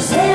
Say